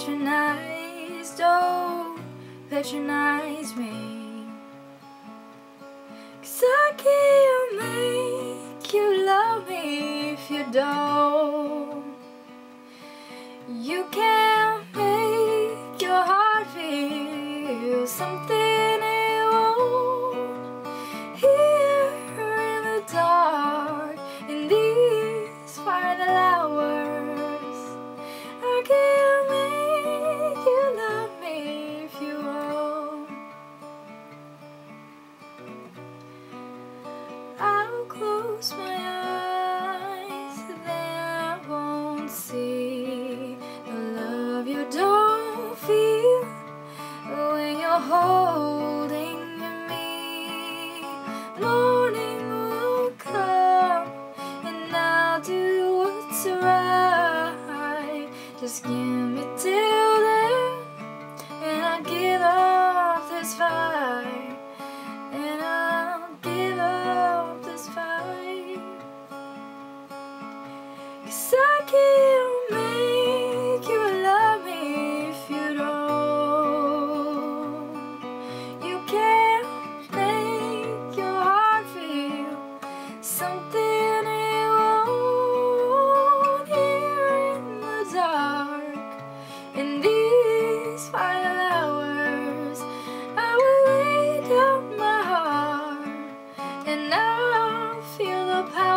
Patronize, don't patronize me. Cause I can't make you love me if you don't. You can't make your heart feel something Just give me till then, and I'll give up this fight, and I'll give up this fight. Cause I can't make power.